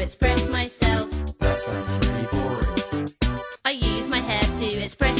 express myself. That sounds pretty boring. I use my hair to express